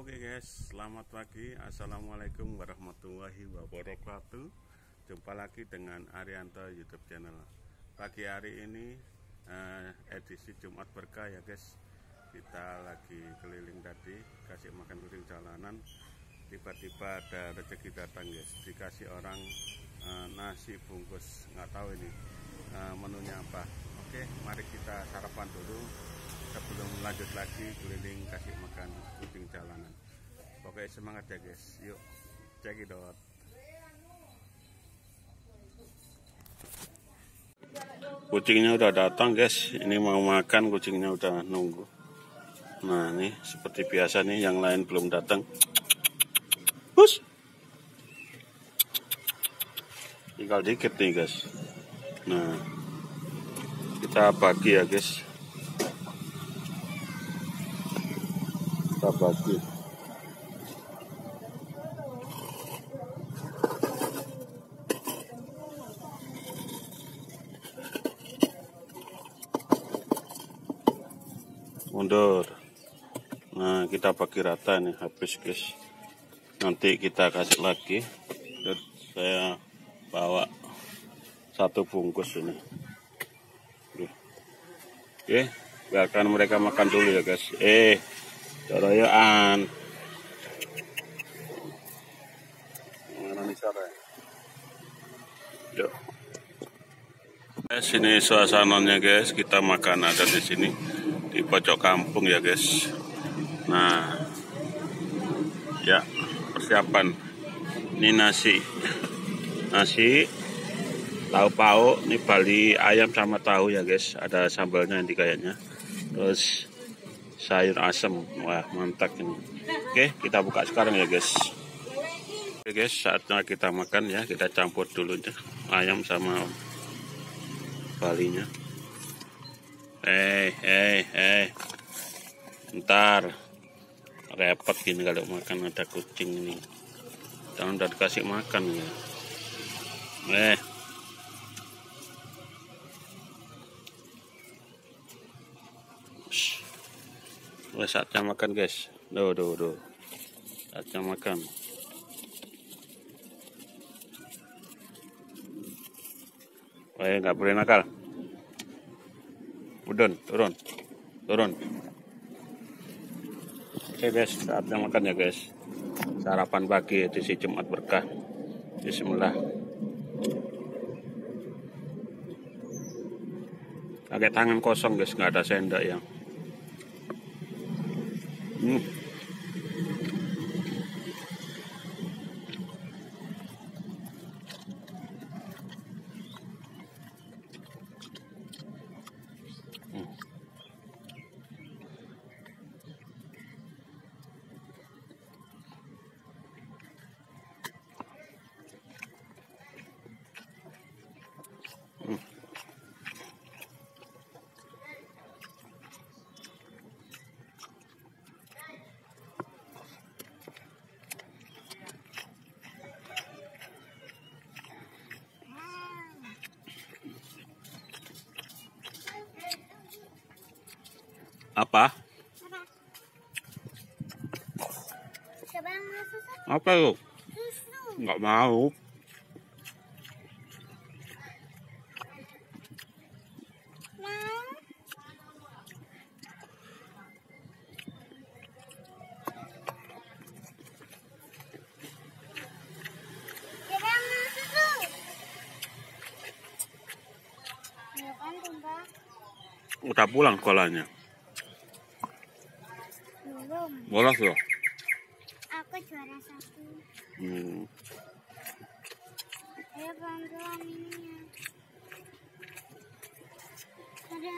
Oke guys, selamat pagi. Assalamualaikum warahmatullahi wabarakatuh. Jumpa lagi dengan Arianto YouTube channel. Pagi hari ini eh, edisi Jumat berkah ya guys. Kita lagi keliling tadi, kasih makan kucing jalanan. Tiba-tiba ada rezeki datang guys. Dikasih orang eh, nasi bungkus, nggak tahu ini eh, menunya apa. Oke, mari kita sarapan dulu lanjut lagi keliling kasih makan kucing jalanan. Oke semangat ya guys. Yuk cekidot kucingnya udah datang guys. Ini mau makan kucingnya udah nunggu. Nah ini seperti biasa nih yang lain belum datang. Hus. tinggal dikit nih guys. Nah kita bagi ya guys kita bagi mundur. Nah kita bagi rata nih habis guys. Nanti kita kasih lagi. Dan saya bawa satu bungkus ini. Oke biarkan mereka makan dulu ya guys. Eh Coroyoan. Yuk. Guys, ini suasananya guys. Kita makan ada di sini di pojok kampung ya guys. Nah, ya persiapan. Ini nasi, nasi, tahu pauk. Ini bali ayam sama tahu ya guys. Ada sambalnya nanti kayaknya. Terus sayur asam wah mantap ini. Oke kita buka sekarang ya guys. Oke guys saatnya kita makan ya. Kita campur dulu ya ayam sama balinya. Eh eh eh. Ntar. Repot gini kalau makan ada kucing ini. Jangan udah dikasih makan ya. Eh Udah saatnya makan guys. Duh, duh, duh. Saatnya makan. Wah, nggak boleh nakal. Udon, turun. Turun. Oke guys, saatnya makan ya guys. Sarapan pagi edisi Jumat berkah. Bismillah. Pakai tangan kosong guys, nggak ada sendok yang. Hmm. Apa? Apa lu? Susu. Nggak mau. Mau? Siapa yang mau susu? Ya kan? Udah pulang sekolahnya. Belum. Bolos loh. Aku juara satu. Hmm. Ayo pelan-pelan ininya. Ada.